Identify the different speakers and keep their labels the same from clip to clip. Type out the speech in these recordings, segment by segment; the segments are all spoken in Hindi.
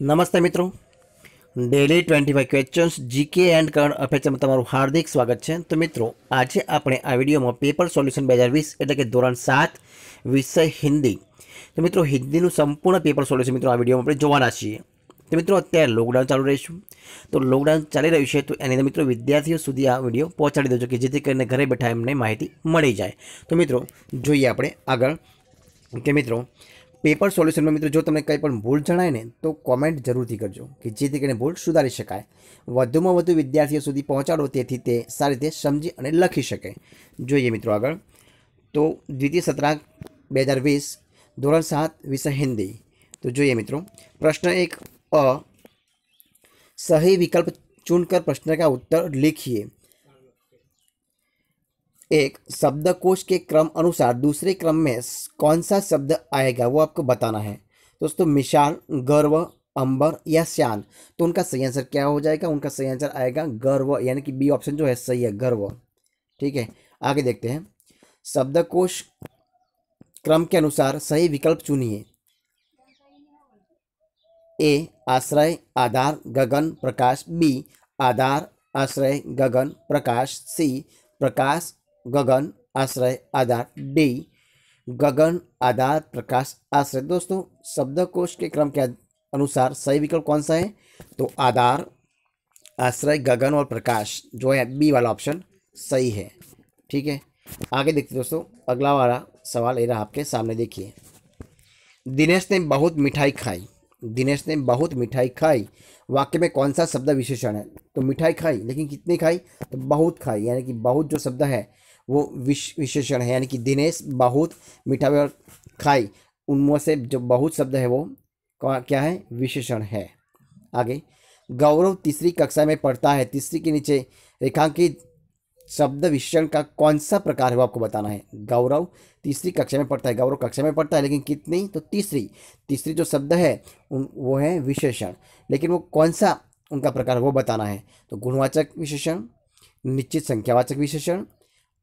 Speaker 1: નમસ્તે મિત્રો. Daily twenty five questions GK and current અફેર્સમાં તમારું હાર્દિક સ્વાગત છે. તો મિત્રો, આજે આપણે આ વિડીયોમાં પેપર સોલ્યુશન બે હજાર વીસ એટલે કે ધોરણ સાત, વિષય હિન્દી. તો મિત્રો, હિન્દીનું સંપૂર્ણ પેપર સોલ્યુશન મિત્રો આ વિડીયોમાં આપણે જોવાના છીએ. તો મિત્રો, અત્યારે લોકડાઉન ચાલુ રહીશું. તો લોકડાઉન ચાલી રહ્યું છે, તો એની મિત્રો વિદ્યાર્થીઓ સુધી આ વીડિયો પહોંચાડી દેજો કે જેથી કરીને ઘરે બેઠા એમને માહિતી મળી જાય. તો મિત્રો, જોઈએ આપણે આગળ કે મિત્રો પેપર સોલ્યુશનમાં મિત્રો જો તમને કંઈ પણ ભૂલ જણાય ને, તો કોમેન્ટ જરૂરથી કરજો, કે જેથી કરીને ભૂલ સુધારી શકાય. વધુમાં વધુ વિદ્યાર્થીઓ સુધી પહોંચાડો, તેથી તે સારી રીતે સમજી અને લખી શકે. જોઈએ મિત્રો આગળ. તો દ્વિતીય સત્રાંક બે હજાર વીસ ધોરણ સાત, વિષય હિન્દી. તો જોઈએ મિત્રો, પ્રશ્ન એક અ, સહી વિકલ્પ ચૂન કર પ્રશ્ન કા ઉત્તર લિખીએ. एक शब्दकोश के क्रम अनुसार दूसरे क्रम में कौन सा शब्द आएगा वो आपको बताना है। दोस्तों, मिशाल, गर्व, अंबर या श्यान तो उनका सही आंसर क्या हो जाएगा? उनका सही आंसर आएगा गर्व, यानी कि बी ऑप्शन जो है सही है, गर्व। ठीक है? आगे देखते हैं। शब्दकोश क्रम के अनुसार सही विकल्प चुनिए। ए, आश्रय, आधार, गगन, प्रकाश। बी, आधार, आश्रय, गगन, प्रकाश। सी, प्रकाश गगन आश्रय आधार, डी, गगन आधार प्रकाश आश्रय। दोस्तों, शब्दकोश के क्रम के अनुसार सही विकल्प कौन सा है? तो आधार, आश्रय, गगन और प्रकाश जो है, बी वाला ऑप्शन सही है। ठीक है? आगे देखते दोस्तों, अगला वाला सवाल ये रहा आपके सामने, देखिए। दिनेश ने बहुत मिठाई खाई। दिनेश ने बहुत मिठाई खाई। वाक्य में कौन सा शब्द विशेषण है? तो मिठाई खाई, लेकिन कितनी खाई? तो बहुत खाई, यानी कि बहुत जो शब्द है वो विश, विशेषण है, यानी कि दिनेश बहुत मिठाई खाई। उनमें से जो बहुत शब्द है वो क्या है? विशेषण है। आगे, गौरव तीसरी कक्षा में पढ़ता है। तीसरी के नीचे रेखांकित शब्द विशेषण का कौन सा प्रकार है वो आपको बताना है। गौरव तीसरी कक्षा में पढ़ता है। गौरव कक्षा में पढ़ता है, लेकिन कितनी? तो तीसरी। तीसरी जो शब्द है, उन, वो है विशेषण। लेकिन वो कौन सा उनका प्रकार वो बताना है। तो गुणवाचक विशेषण, निश्चित संख्यावाचक विशेषण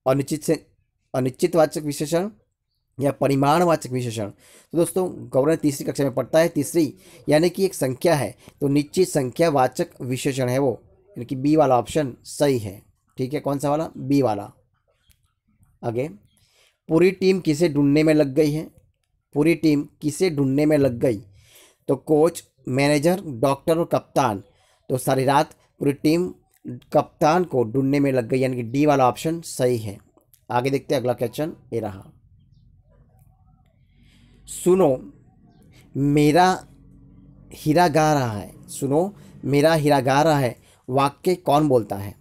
Speaker 1: अनिश्चित से अनिश्चितवाचक विशेषण या परिमाणवाचक विशेषण तो दोस्तों गौरव तीसरी कक्षा में पढ़ता है, तीसरी, यानी कि एक संख्या है तो निश्चित संख्यावाचक विशेषण है वो। यानी कि बी वाला ऑप्शन सही है। ठीक है, कौन सा वाला? बी वाला। आगे। पूरी टीम किसे ढूँढने में लग गई है? पूरी टीम किसे ढूँढने में लग गई? तो कोच, मैनेजर, डॉक्टर और कप्तान। तो सारी रात पूरी टीम कप्तान को ढूँढने में लग गई, यानी कि डी वाला ऑप्शन सही है। आगे देखते हैं अगला क्वेश्चन ये रहा। सुनो, मेरा हीरा गा रहा है। सुनो, मेरा हीरा गा रहा है। वाक्य कौन बोलता है?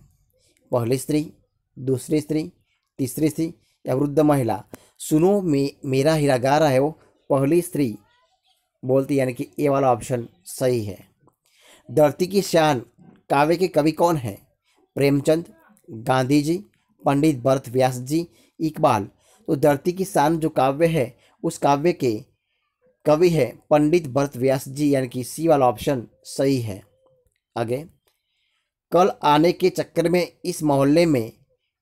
Speaker 1: पहली स्त्री, दूसरी स्त्री, तीसरी स्त्री या वृद्ध महिला? सुनो, मे, मेरा हीरा गा रहा है वो पहली स्त्री। बोलती यानी कि ए वाला ऑप्शन सही है। धरती की शान काव्य के कवि कौन हैं? प्रेमचंद गांधी जी पंडित भरत व्यास जी, इकबाल। तो धरती की शान जो काव्य है, उस काव्य के कवि है पंडित भरत व्यास जी, यानी कि सी वाला ऑप्शन सही है। आगे, कल आने के चक्कर में इस मोहल्ले में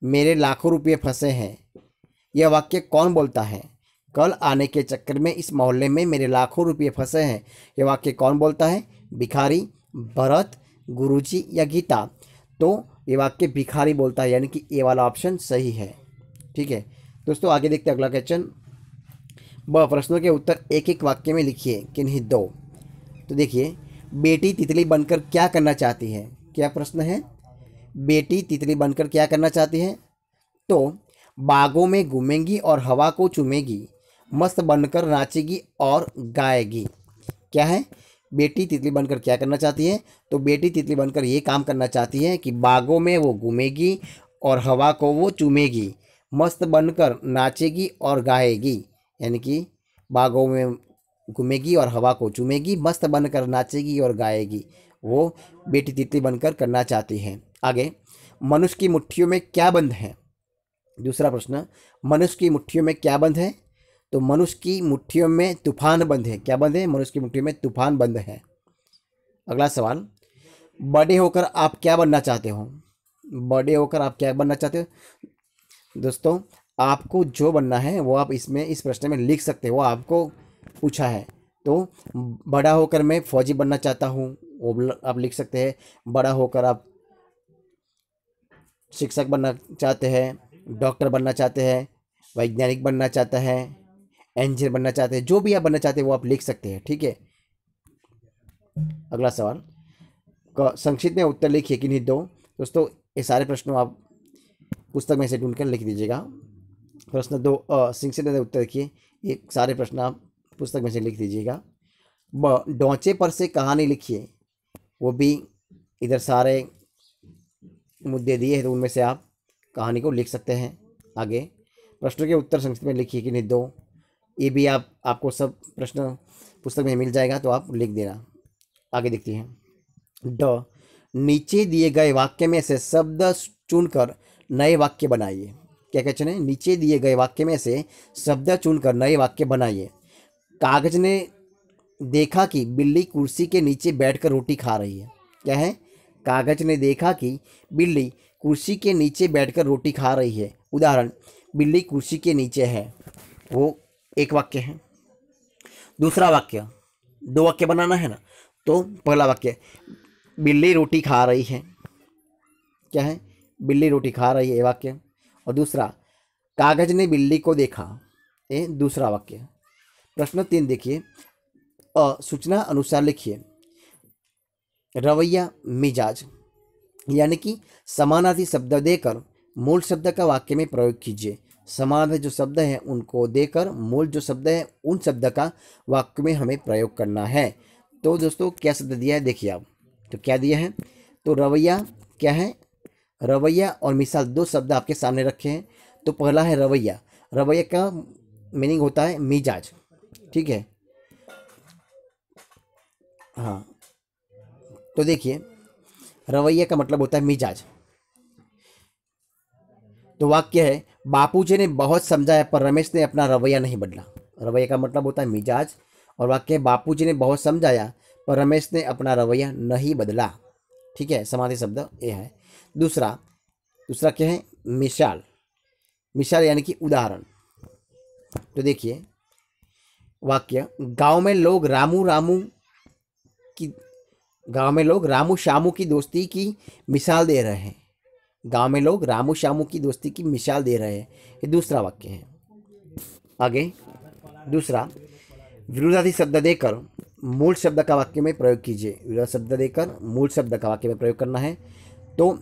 Speaker 1: मेरे लाखों रुपये फंसे हैं। यह वाक्य कौन बोलता है? कल आने के चक्कर में इस मोहल्ले में मेरे लाखों रुपये फंसे हैं। यह वाक्य कौन बोलता है? भिखारी, भरत गुरुजी या गीता तो ये वाक्य भिखारी बोलता है, यानी कि ए वाला ऑप्शन सही है। ठीक है? दोस्तों, आगे देखते हैं अगला क्वेश्चन ब, प्रश्नों के उत्तर एक एक वाक्य में लिखिए, किन्हीं दो। तो देखिए, बेटी तितली बनकर क्या करना चाहती है? क्या प्रश्न है? बेटी तितली बनकर क्या करना चाहती है? तो बागों में घूमेंगी और हवा को चूमेगी, मस्त बनकर नाचेगी और गाएगी। क्या है? बेटी तितली बनकर क्या करना चाहती है? तो बेटी तितली बनकर ये काम करना चाहती है कि बागों में वो घूमेगी और हवा को वो चूमेगी, मस्त बनकर नाचेगी और गाएगी, यानी कि बागों में घूमेगी और हवा को चूमेगी, मस्त बनकर नाचेगी और गाएगी, वो बेटी तितली बनकर करना चाहती है। आगे, मनुष्य की मुट्ठियों में क्या बंद है? दूसरा प्रश्न, मनुष्य की मुट्ठियों में क्या बंद है? तो मनुष्य की मुट्ठियों में तूफ़ान बंद है। क्या बंद है? मनुष्य की मुट्ठियों में तूफ़ान बंद है। अगला सवाल, बड़े होकर आप क्या बनना चाहते हो? बड़े होकर आप क्या बनना चाहते हो? दोस्तों, आपको जो बनना है, वो आप इसमें, इस प्रश्न में लिख सकते हो। आपको पूछा है। तो बड़ा होकर मैं फौजी बनना चाहता हूँ, वो आप लिख सकते हैं। बड़ा होकर आप शिक्षक बनना चाहते हैं, डॉक्टर बनना चाहते हैं, वैज्ञानिक बनना चाहता है इंजीनियर बनना चाहते हैं, जो भी आप बनना चाहते हैं, वो आप लिख सकते हैं, ठीक है? अगला सवाल। संक्षिप्त में उत्तर लिखिए, कि नहीं दो। दोस्तों, ये सारे प्रश्नों आप पुस्तक में से ढूंढकर लिख दीजिएगा। प्रश्न दो संक्षिप्त में उत्तर लिखिए ये सारे प्रश्न आप पुस्तक में से लिख दीजिएगा। ब, डोंचे पर से कहानी लिखिए। वो भी इधर सारे मुद्दे दिए हैं तो उनमें से आप कहानी को लिख सकते हैं आगे। प्रश्नों के उत्तर संक्षिप्त में लिखिए, कि नहीं दो। ये भी आप, आपको सब प्रश्न पुस्तक में मिल जाएगा तो आप लिख देना। आगे देखते हैं। ड, नीचे दिए गए वाक्य में से शब्द चुनकर नए वाक्य बनाइए। क्या कहते हैं? नीचे दिए गए वाक्य में से शब्द चुनकर नए वाक्य बनाइए। कागज़ ने देखा कि बिल्ली कुर्सी के नीचे बैठकर रोटी खा रही है। क्या है? कागज़ ने देखा कि बिल्ली कुर्सी के नीचे बैठकर रोटी खा रही है। उदाहरण, बिल्ली कुर्सी के नीचे है। वो एक वाक्य है। दूसरा वाक्य, दो वाक्य बनाना है ना? तो पहला वाक्य, बिल्ली रोटी खा रही है। क्या है? बिल्ली रोटी खा रही है, ये वाक्य। और दूसरा, कागज़ ने बिल्ली को देखा। ये दूसरा वाक्य। प्रश्न तीन देखिए। सूचना अनुसार लिखिए। रवैया मिजाज, यानी कि समानार्थी शब्द देकर मूल शब्द का वाक्य में प्रयोग कीजिए। समान जो शब्द हैं, उनको देकर मूल जो शब्द है, उन शब्द का वाक्य में हमें प्रयोग करना है। तो दोस्तों, क्या शब्द दिया है? देखिए आप तो क्या दिया है? तो रवैया क्या है? रवैया और मिसाल दो शब्द आपके सामने रखे हैं। तो पहला है रवैया। रवैया का मीनिंग होता है मिजाज, ठीक है? हाँ। तो देखिए, रवैया का मतलब होता है मिजाज। तो वाक्य है बापूजी ने बहुत समझाया, पर रमेश ने अपना रवैया नहीं बदला। रवैया का मतलब होता है मिजाज, और वाक्य बापूजी ने बहुत समझाया, पर रमेश ने अपना रवैया नहीं बदला। ठीक है, समाधि शब्द ये है। दूसरा दूसरा क्या है? मिसाल। मिसाल यानी कि उदाहरण। तो देखिए, वाक्य, गाँव में लोग रामू रामू की, गाँव में लोग रामू शामू की दोस्ती की मिसाल दे रहे हैं। गाँव में लोग रामू शामू की दोस्ती की मिसाल दे रहे हैं। ये दूसरा वाक्य है। आगे, दूसरा विरोधार्थी शब्द देकर मूल शब्द का वाक्य में प्रयोग कीजिए। विरोध शब्द देकर मूल शब्द का वाक्य में प्रयोग करना है। तो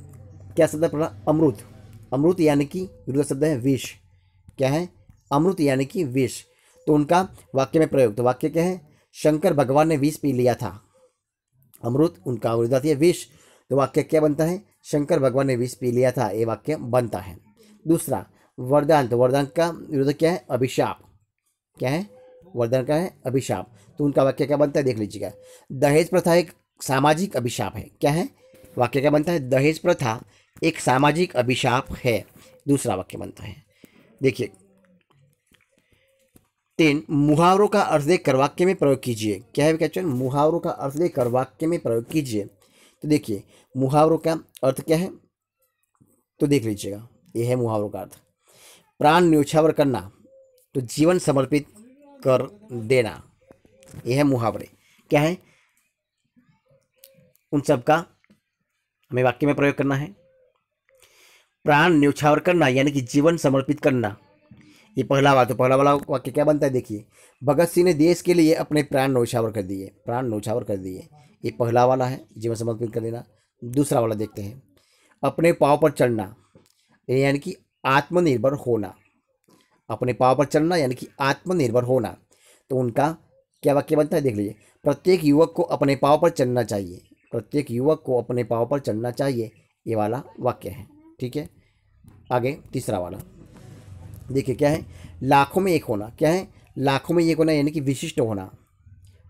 Speaker 1: क्या शब्द पड़ा अमृत। अमृत यानी कि विरोध शब्द है विष। क्या है? अमृत यानी कि विष। तो उनका वाक्य में प्रयोग। तो वाक्य क्या है? शंकर भगवान ने विष पी लिया था। अमृत, उनका विरोधार्थी है विष। तो वाक्य क्या बनता है? शंकर भगवान ने विष पी लिया था, ये वाक्य बनता है। दूसरा, वरदान तो वरदान का विरोध क्या है? अभिशाप। क्या है? वरदान का है अभिशाप। तो उनका वाक्य क्या बनता है? देख लीजिएगा। दहेज प्रथा एक सामाजिक अभिशाप है। क्या है? वाक्य क्या बनता है? दहेज प्रथा एक सामाजिक अभिशाप है। दूसरा वाक्य बनता है। देखिए, तीन, मुहावरों का अर्थ देकर वाक्य में प्रयोग कीजिए। क्या है क्वेश्चन मुहावरों का अर्थ देकर वाक्य में प्रयोग कीजिए। तो देखिए मुहावरों का अर्थ क्या है? तो देख लीजिएगा, ये है मुहावरों का अर्थ। प्राण न्यौछावर करना तो जीवन समर्पित कर देना यह है मुहावरे। क्या है? उन सब का हमें वाक्य में प्रयोग करना है। प्राण न्यौछावर करना, यानी कि जीवन समर्पित करना, ये पहला वाला तो पहला वाला वाक्य क्या बनता है? देखिए, भगत सिंह ने देश के लिए अपने प्राण नौछावर कर दिए, प्राण नौछावर कर दिए। ये पहला वाला है, जीवन समर्पित कर देना। दूसरा वाला देखते हैं। अपने पाँव पर चढ़ना, यानी कि आत्मनिर्भर होना। अपने पाँव पर चढ़ना, यानी कि आत्मनिर्भर होना। तो उनका क्या वाक्य बनता है, देख लीजिए। प्रत्येक युवक को अपने पाँव पर चढ़ना चाहिए। प्रत्येक युवक को अपने पाँव पर चढ़ना चाहिए। ये वाला वाक्य है, ठीक है? आगे तीसरा वाला। देखिए, क्या है? लाखों में एक होना। क्या है? लाखों में एक होना, यानी कि विशिष्ट होना।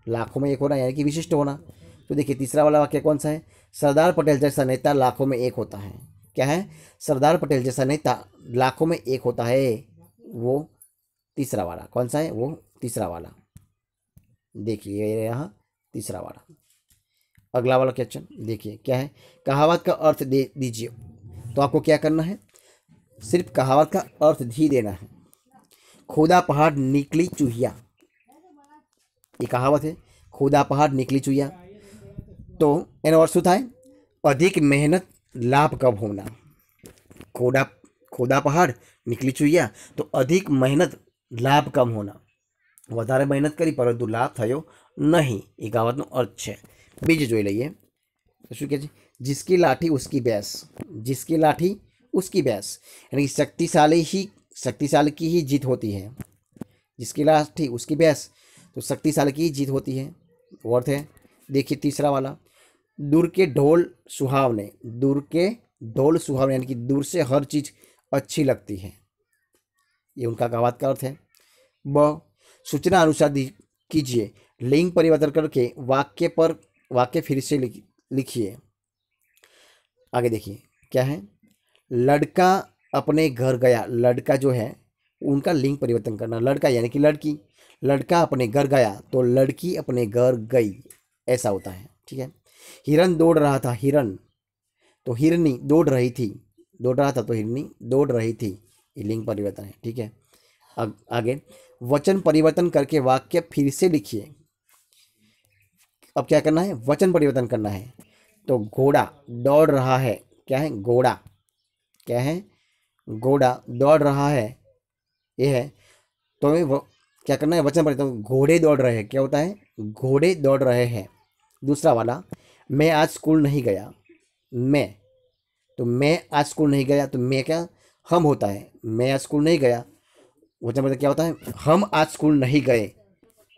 Speaker 1: लाखों में एक होना, यानी कि विशिष्ट होना। तो देखिए, तीसरा वाला वाक्य कौन सा है? सरदार पटेल जैसा नेता लाखों में एक होता है। क्या है? सरदार पटेल जैसा नेता लाखों में एक होता है। वो तीसरा वाला। कौन सा है? वो तीसरा वाला। देखिए यहाँ तीसरा वाला। अगला वाला क्वेश्चन देखिए, क्या है? कहावत का अर्थ दे दीजिए। तो आपको क्या करना है? सिर्फ़ कहावत का अर्थ ही देना है। खुदा पहाड़ निकली चूहिया। ये कहावत है। खुदा पहाड़ निकली चूहिया। તો એનો અર્થ શું થાય અધિક મહેનત લાભ કબ હોના ખોદા ખોદા પહાડ નીકળી ચૂયા તો અધિક મહેનત લાભ કમ હોના વધારે મહેનત કરી પરંતુ લાભ થયો નહીં એ કહાવતનો અર્થ છે બીજું જોઈ લઈએ તો શું કહે છે जिसकी लाठी उसकी भैंस जिसकी लाठी उसकी भैंस यानी कि शक्तिशाली ही शक्तिशाली की ही जीत होती है जिसकी लाठी उसकी भैंस तो शक्तिशाली की ही जीत होती है वो अर्थ है देखिए तीसरा वाला दूर के ढोल सुहावने, दूर के ढोल सुहावने, यानी कि दूर से हर चीज़ अच्छी लगती है। ये उनका कहावत का अर्थ है? ब, सूचना अनुसार कीजिए, लिंग परिवर्तन करके वाक्य पर, वाक्य फिर से लिखिए। आगे देखिए, क्या है? लड़का अपने घर गया, लड़का जो है, उनका लिंग परिवर्तन करना, लड़का यानी कि लड़की, लड़का अपने घर गया तो लड़की अपने घर गई, ऐसा होता है, ठीक है? हिरन दौड़ रहा था, हिरन। तो हिरनी दौड़ रही थी। दौड़ रहा था तो हिरनी दौड़ रही थी, ये लिंग परिवर्तन है, ठीक है? आग- आगे, वचन परिवर्तन करके वाक्य फिर से लिखिए। अब क्या करना है? वचन परिवर्तन करना है। तो घोड़ा दौड़ रहा है। क्या है? घोड़ा। क्या है? घोड़ा दौड़ रहा है। ये है। तो वो- क्या करना है? वचन परिवर्तन, घोड़े दौड़ रहे हैं। क्या होता है? घोड़े दौड़ रहे हैं। दूसरा वाला मैं आज स्कूल नहीं गया। मैं तो मैं आज स्कूल नहीं गया तो मैं क्या? हम होता है। मैं आज स्कूल नहीं गया। वचन परिवर्तन क्या होता है? हम आज स्कूल नहीं गए।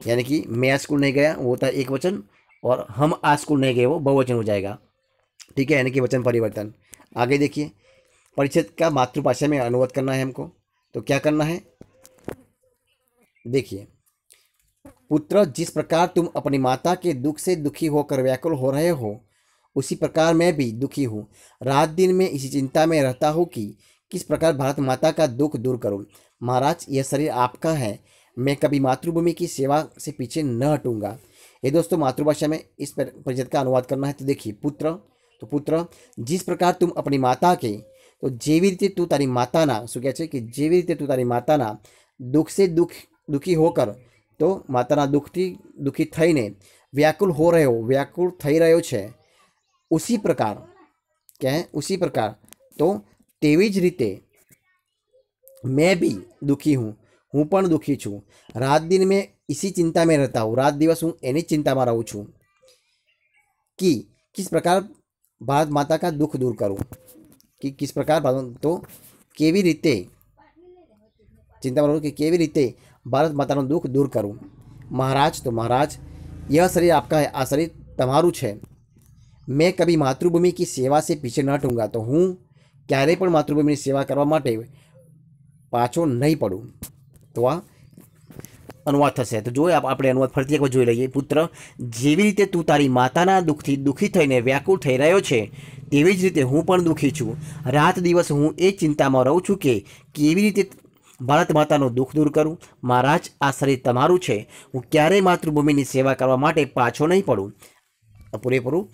Speaker 1: यानी कि मैं आज स्कूल नहीं गया, वो होता है एक वचन, और हम आज स्कूल नहीं गए, वो बहुवचन हो जाएगा। ठीक है? यानी कि वचन परिवर्तन। आगे देखिए। परिच्छेद का मातृभाषा में अनुवाद करना है हमको। तो क्या करना है? देखिए। पुत्र जिस प्रकार तुम अपनी माता के दुख से दुखी होकर व्याकुल हो रहे हो उसी प्रकार मैं भी दुखी हूँ रात दिन में इसी चिंता में रहता हूँ कि किस प्रकार भारत माता का दुख दूर करूँ महाराज यह शरीर आपका है मैं कभी मातृभूमि की सेवा से पीछे न हटूंगा ये दोस्तों मातृभाषा में इस पर- परिषद का अनुवाद करना है तो देखिए पुत्र તો પુત્ર जिस प्रकार तुम अपनी माता के તો જેવી રીતે તું તારી માતાના શું કહે છે કે જેવી રીતે તું તારી માતાના દુઃખ સે દુઃખ દુઃખી હોકર તો માતાના દુઃખથી દુઃખી થઈને વ્યાકુલ હો રહ્યો વ્યાકુળ થઈ રહ્યો છે ઉસી પ્રકાર क्या है उसी प्रकार तो તેવી જ રીતે मैं भी दुखी हूँ હું પણ દુઃખી છું રાત દિન મેં इसी चिंता में रहता हूँ रात દિવસ હું એની જ ચિંતામાં રહું છું कि किस प्रकार ભારત માતા કા દુઃખ દૂર કરું કે કિસ પ્રકાર ભારત- તો કેવી રીતે ચિંતામાં રહું કે કેવી ભારત माता દુઃખ દૂર કરું. મહારાજ, તો મહારાજ એ शरीर आपका है આ શરીર તમારું છે. મેં કભી માતૃભૂમિ કી સેવા સે પીછે ન ટૂંગા તો હું ક્યારેય પણ માતૃભૂમિની સેવા કરવા માટે પાછો નહીં પડું. તો આ અનુવાદ થશે. તો જોઈએ આપણે અનુવાદ ફરીથી એકવાર જોઈ લઈએ. પુત્ર, જેવી રીતે તું તારી માતાના દુઃખથી દુઃખી થઈને વ્યાકુળ થઈ રહ્યો છે, તેવી જ રીતે હું પણ દુઃખી છું. રાત દિવસ હું એ ચિંતામાં રહું છું કે કેવી રીતે ભારત માતાનું દુઃખ દૂર કરું મહારાજ આ શરીર તમારું છે હું ક્યારેય માતૃભૂમિની સેવા કરવા માટે પાછો નહીં પડું આ પૂરેપૂરું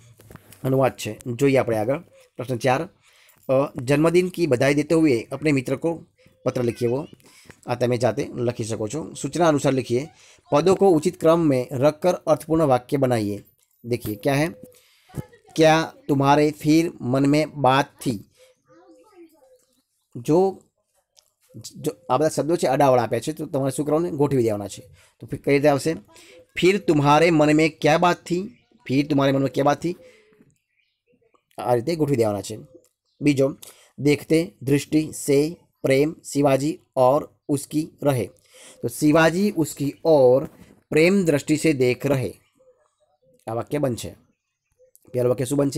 Speaker 1: अनुवाद છે જોઈએ આપણે આગળ પ્રશ્ન ચાર અ, जन्मदिन की बधाई देते हुए अपने मित्र को पत्र लिखिए वो आ તમે જાતે લખી શકો છો सूचना अनुसार लिखिए पदों को उचित क्रम में रखकर अर्थपूर्ण वाक्य बनाइए देखिए क्या है क्या तुम्हारे फिर मन में बात थी જો जो आ बदा शब्दों से अडावड़ आप तो शू कर गोटी देना है तो फिर कई रीते आश फिर तुम्हारे मन में क्या बात थी फिर तुम्हारे मन में क्या बात थी आ रीते गोटी देना है बीजो देखते दृष्टि से प्रेम शिवाजी और उसकी रहे तो शिवाजी उसकी और प्रेम दृष्टि से देख रहे आ वाक्य बन सहला वाक्य शू बन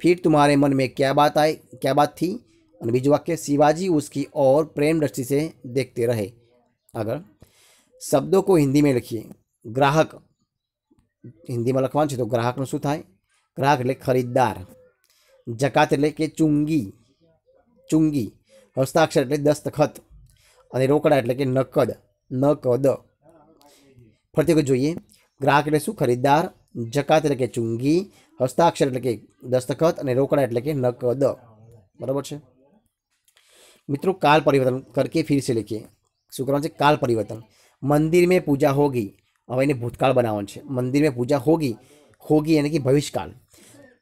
Speaker 1: फिर तुम्हारे मन में क्या बात आई क्या बात थी અને બીજું વાક્ય शिवाजी उसकी और प्रेम दृष्टि से देखते रहे આગળ શબ્દો को हिंदी में लिखिए ગ્રાહક હિન્દીમાં લખવાનું છે તો ગ્રાહકનું શું થાય ગ્રાહક એટલે ખરીદદાર જકાત એટલે કે ચુંગી ચુંગી હસ્તાક્ષર એટલે દસ્તખત અને રોકડા એટલે કે નકદ નકદ ફરીથી વખત જોઈએ ગ્રાહક એટલે શું ખરીદદાર જકાત એટલે કે ચુંગી હસ્તાક્ષર એટલે કે દસ્તખત અને રોકડા એટલે કે નકદ બરાબર છે मित्रों, काल परिवर्तन करके फिर से लिखिए। शुक्रवार से काल परिवर्तन। मंदिर में पूजा होगी। अब इन्हें भूतकाल बनाव मंदिर में पूजा होगी होगी यानी कि भविष्य काल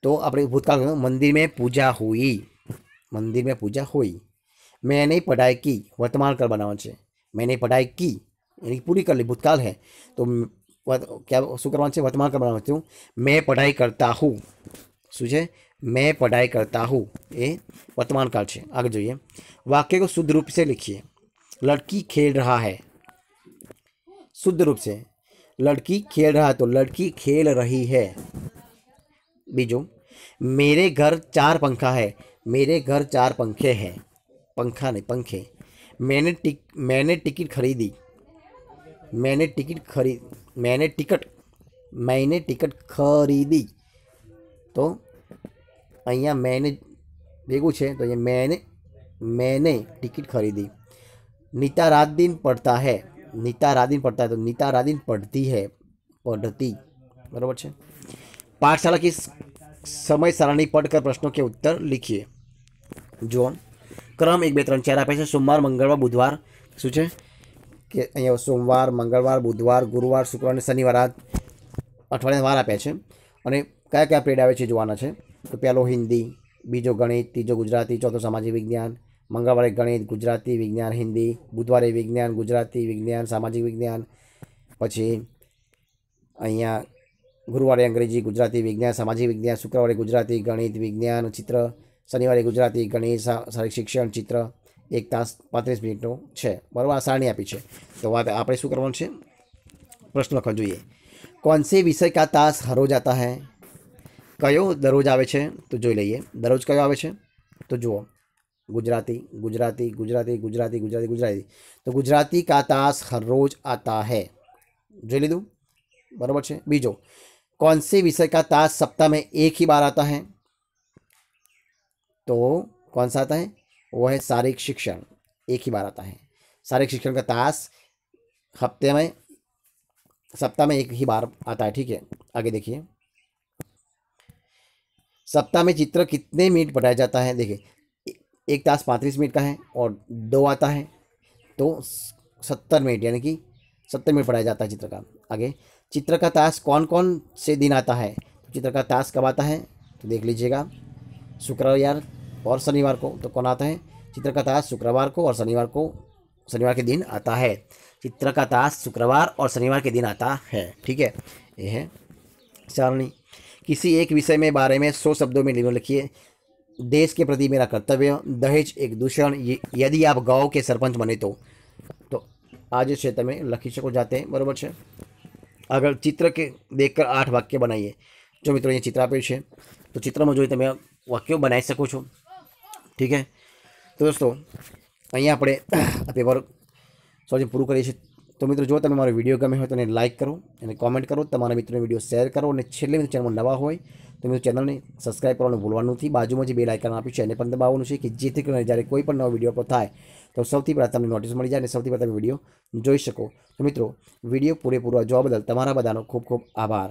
Speaker 1: तो अपने भूतकाल मंदिर में पूजा हुई। मंदिर में पूजा हुई। मैंने पढ़ाई की, वर्तमान काल बनाव है मैंने पढ़ाई की, यानी कि पूरी कर ली, भूतकाल है। तो क्या शुक्रवार से वर्तमान काल बनाती हूँ मैं पढ़ाई करता हूँ। શું છે मैं पढ़ाई करता हूँ એ વર્તમાન કાળ છે આગળ જોઈએ वाक्य को शुद्ध रूप से लिखिए लड़की खेल रहा है शुद्ध रूप से लड़की खेल रहा है तो लड़की खेल रही है बीजो मेरे घर चार पंखा है मेरे घर चार पंखे हैं पंखा नहीं पंखे मैंने टिक मैंने टिकट खरीदी मैंने टिकट खरीद मैंने टिकट मैंने टिकट खरीदी તો અહીંયા મેને ભેગું છે, તો અહીંયા મેને મેને ટિકિટ ખરીદી. નીતા રાતદિન પડતા હે, નીતા રાત પડતા હે, તો નીતા રાદિન પડતી હે પઢતી બરાબર છે? પાઠશાળા કે સમય સારાની પઢ કર પ્રશ્નો કે ઉત્તર લીખીએ. જો ક્રમ એક, બે, ત્રણ, ચાર આપે છે. સોમવાર, મંગળવાર, બુધવાર. શું છે? કે અહીંયા સોમવાર, મંગળવાર, બુધવાર, ગુરુવાર, શુક્રવાર અને શનિવાર આ અઠવાડિયા વાર આપ્યા છે. અને કયા કયા પીરિયડ આવે છે જોવાના છે? તો પહેલો હિન્દી, બીજો ગણિત, ત્રીજો ગુજરાતી, ચોથો સામાજિક વિજ્ઞાન, મંગળવારે ગણિત, ગુજરાતી વિજ્ઞાન, હિન્દી, બુધવારે વિજ્ઞાન, ગુજરાતી વિજ્ઞાન, સામાજિક વિજ્ઞાન, પછી અહીંયા ગુરુવારે અંગ્રેજી, ગુજરાતી વિજ્ઞાન, સામાજિક વિજ્ઞાન, શુક્રવારે ગુજરાતી ગણિત વિજ્ઞાન ચિત્ર, શનિવારે ગુજરાતી ગણિત શિક્ષણ ચિત્ર, એક તાસ પાંત્રીસ મિનિટનો છે. બરાબર, આ સારણી આપી છે. તો વાત આપણે શું કરવાનું છે? પ્રશ્ન લખવા જોઈએ. કોણ સે વિષય કા તાસ હરો જાતા હૈ? કયો દરરોજ આવે છે તો જોઈ લઈએ દરરોજ કયો આવે છે તો જુઓ ગુજરાતી ગુજરાતી ગુજરાતી ગુજરાતી ગુજરાતી ગુજરાતી તો ગુજરાતી કા તાસ હર રોજ આતા હૈ જોઈ લીધું बराबर છે બીજો कौन से विषय का ताश सप्ताह में एक ही बार आता है तो कौन सा आता है वो है शारीरिक शिक्षण एक ही बार आता है शारीरिक शिक्षण का ताश हफ्ते में सप्ताह में एक ही बार आता है ठीक है आगे देखिए सप्ताह में चित्र कितने मिनट पढ़ाया जाता है? देखिए, एक ताश पैंतीस मिनट का है और दो आता है तो सत्तर मिनट, यानी कि सत्तर मिनट पढ़ाया जाता है चित्र का। आगे, चित्र का ताश कौन कौन से दिन आता है? चित्र का ताश कब आता है? तो देख लीजिएगा, शुक्रवार और शनिवार को तो कौन आता है? चित्र का ताश शुक्रवार को और शनिवार को, शनिवार के दिन आता है। चित्र का ताश शुक्रवार और शनिवार के दिन आता है, ठीक है? यह है सारणी। किसी एक विषय में बारे में सौ शब्दों में निबंध लिखिए देश के प्रति मेरा कर्तव्य दहेज एक दूषण ये- यदि आप गांव के सरपंच बने तो तो आज क्षेत्र में लखी શકો જાતે બરાબર છે આગળ ચિત્ર કે દેખકર આઠ વાક્ય બનાવીએ જો મિત્રો અહીંયા ચિત્ર આપ્યું છે તો ચિત્રમાં જોઈ તમે વાક્યો બનાવી શકો છો ઠીક હે તો દોસ્તો અહીંયા આપણે આ પેપર સોરી પૂરું કરીએ છીએ તો મિત્રો જો તમે મારો વિડીયો ગમે હોય તો એને લાઇક કરો અને કોમેન્ટ કરો તમારા મિત્રોને વિડીયો શેર કરો અને છેલ્લે મિત્રો ચેનલમાં નવા હોય તો મિત્રો ચેનલને સબસ્ક્રાઈબ કરવાનું ભૂલવાનું નથી બાજુમાં જે બે લાઇકન આપ્યું છે એને પણ દબાવવાનું છે કે જેથી કરીને જ્યારે કોઈ પણ નવો વિડીયો અપલોડ થાય તો સૌથી પહેલાં તમને નોટિસ મળી જાય અને સૌથી પહેલાં તમે વિડીયો જોઈ શકો તો મિત્રો વિડીયો પૂરેપૂરો જોવા બદલ તમારા બધાનો ખૂબ ખૂબ આભાર